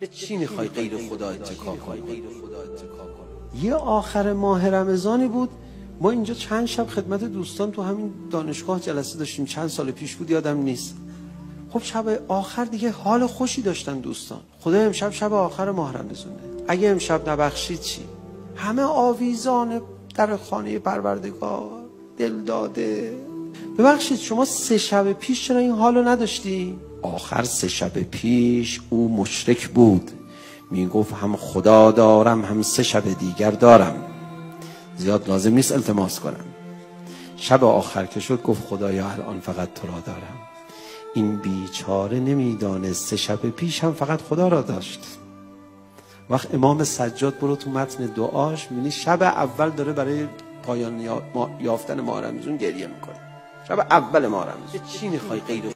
به چی می‌خوای غیر خدا اتکا کنی؟ یه آخر ماه رمضانی بود. ما اینجا چند شب خدمت دوستان تو همین دانشگاه جلسه داشتیم. چند سال پیش بود یادم نیست. خب شب آخر دیگه حال خوشی داشتن دوستان. خدا امشب شب آخر ماه رمضانه. اگه امشب نبخشید چی؟ همه آویزان در خانه پروردگار. دل داده. ببخشید شما سه شب پیش چرا این حالو نداشتی؟ آخر سه شب پیش او مشرک بود. می‌گفت هم خدا دارم هم سه شب دیگر دارم. زیاد لازم نیست التماس کنم. شب آخر که شد گفت خدایا الان فقط تو را دارم. این بیچاره نمی‌دانست سه شب پیش هم فقط خدا را داشت. وقت امام سجاد برو تو متن دعاش می‌بینی شب اول داره برای پایان یافتن ماه رمزون گریه می‌کنه. شب اول ماه رمزون چی می‌خوای غیر